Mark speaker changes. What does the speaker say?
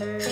Speaker 1: Mm-hmm.